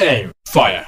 Aim. Fire.